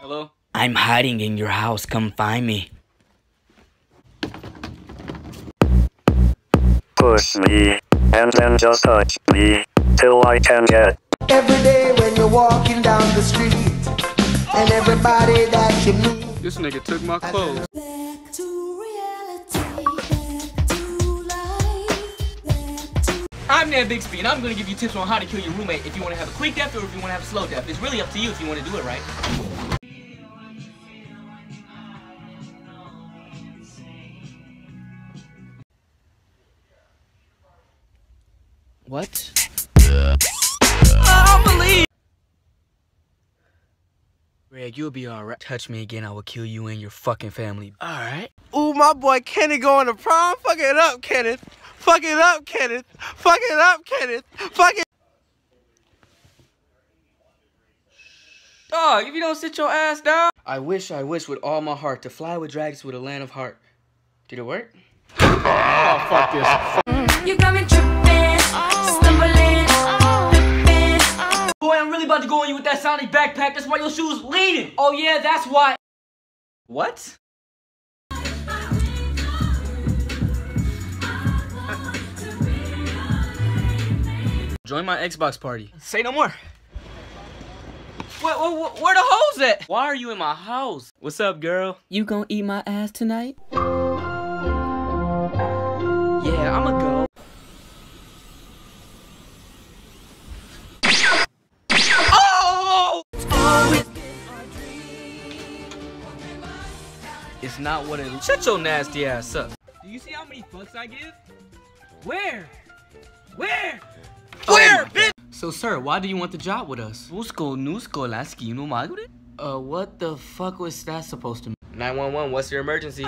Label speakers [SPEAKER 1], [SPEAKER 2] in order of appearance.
[SPEAKER 1] Hello?
[SPEAKER 2] I'm hiding in your house. Come find me.
[SPEAKER 3] Push me, and then just touch me, till I can get.
[SPEAKER 4] Every day when you're walking down the street, and everybody that you meet.
[SPEAKER 1] This nigga took my clothes.
[SPEAKER 5] Back to reality, back to life, back to
[SPEAKER 6] I'm Nan Bixby, and I'm gonna give you tips on how to kill your roommate if you wanna have a quick death or if you wanna have a slow death. It's really up to you if you wanna do it right.
[SPEAKER 2] What? Greg, you'll be alright. Touch me again, I will kill you and your fucking family. Alright.
[SPEAKER 7] Ooh, my boy Kenny going to prom. Fuck it up, Kenneth. Fuck it up, Kenneth. Fuck it up, Kenneth. Fuck it.
[SPEAKER 6] Dog, if you don't sit your ass down.
[SPEAKER 2] I wish, I wish with all my heart to fly with dragons with a land of heart. Did it work? oh, Fuck this.
[SPEAKER 5] You got me tripping,
[SPEAKER 6] about to go on you with that Sonic backpack. That's why your shoes leaning. Oh yeah, that's why. What?
[SPEAKER 2] Join my Xbox party.
[SPEAKER 6] Say no more. Where, where, where the hoes at? Why are you in my house?
[SPEAKER 2] What's up, girl? You gonna eat my ass tonight?
[SPEAKER 6] Yeah, I'ma go.
[SPEAKER 2] It's not what it Shut your nasty ass up.
[SPEAKER 6] Do you see how many fucks I give? Where? Where?
[SPEAKER 2] Oh
[SPEAKER 6] Where, bitch?
[SPEAKER 2] So, sir, why do you want the job with us?
[SPEAKER 6] Busco nusko laski no magre?
[SPEAKER 2] Uh, what the fuck was that supposed to mean? 911, what's your emergency?